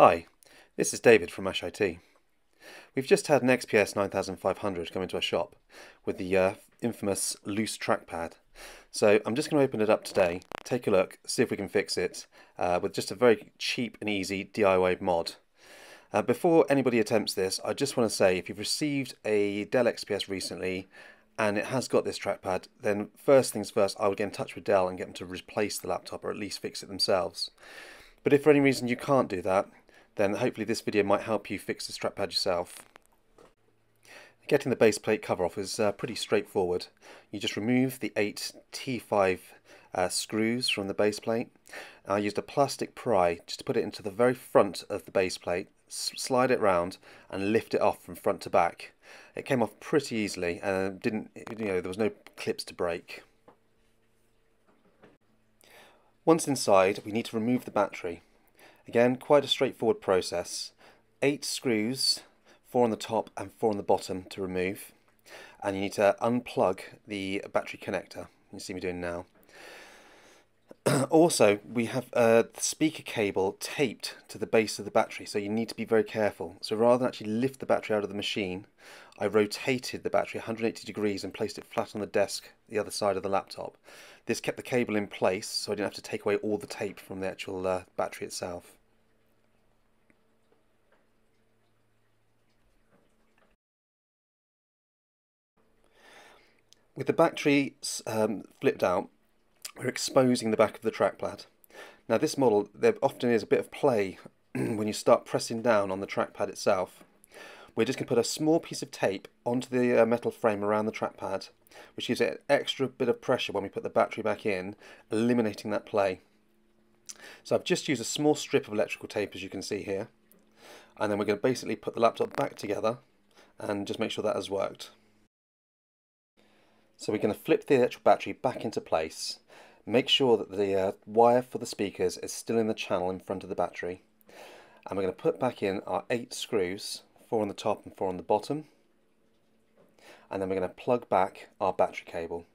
Hi, this is David from Mash IT. We've just had an XPS 9500 come into our shop with the uh, infamous loose trackpad. So I'm just going to open it up today, take a look, see if we can fix it uh, with just a very cheap and easy DIY mod. Uh, before anybody attempts this, I just want to say if you've received a Dell XPS recently and it has got this trackpad, then first things first, I would get in touch with Dell and get them to replace the laptop or at least fix it themselves. But if for any reason you can't do that, then hopefully this video might help you fix the trackpad yourself. Getting the base plate cover off is uh, pretty straightforward. You just remove the eight T5 uh, screws from the base plate. I used a plastic pry just to put it into the very front of the base plate, slide it round and lift it off from front to back. It came off pretty easily and didn't, you know, there was no clips to break. Once inside, we need to remove the battery. Again, quite a straightforward process. Eight screws, four on the top and four on the bottom to remove. And you need to unplug the battery connector. You see me doing now. also, we have uh, the speaker cable taped to the base of the battery, so you need to be very careful. So rather than actually lift the battery out of the machine, I rotated the battery 180 degrees and placed it flat on the desk the other side of the laptop. This kept the cable in place, so I didn't have to take away all the tape from the actual uh, battery itself. With the battery um, flipped out, we're exposing the back of the trackpad. Now this model, there often is a bit of play when you start pressing down on the trackpad itself. We're just going to put a small piece of tape onto the uh, metal frame around the trackpad, which gives it an extra bit of pressure when we put the battery back in, eliminating that play. So I've just used a small strip of electrical tape as you can see here, and then we're going to basically put the laptop back together and just make sure that has worked. So we're going to flip the electric battery back into place. Make sure that the uh, wire for the speakers is still in the channel in front of the battery. And we're going to put back in our eight screws, four on the top and four on the bottom. And then we're going to plug back our battery cable.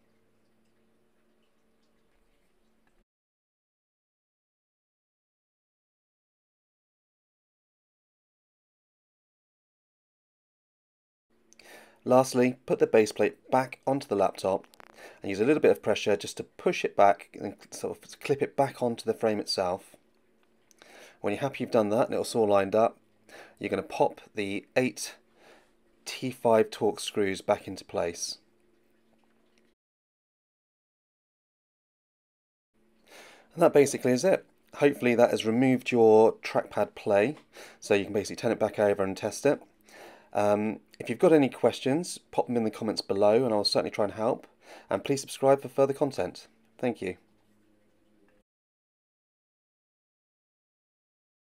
Lastly, put the base plate back onto the laptop and use a little bit of pressure just to push it back and sort of clip it back onto the frame itself. When you're happy you've done that and it's all lined up, you're going to pop the 8 T5 Torx screws back into place. And that basically is it. Hopefully that has removed your trackpad play, so you can basically turn it back over and test it. Um, if you've got any questions, pop them in the comments below and I'll certainly try and help. And please subscribe for further content. Thank you.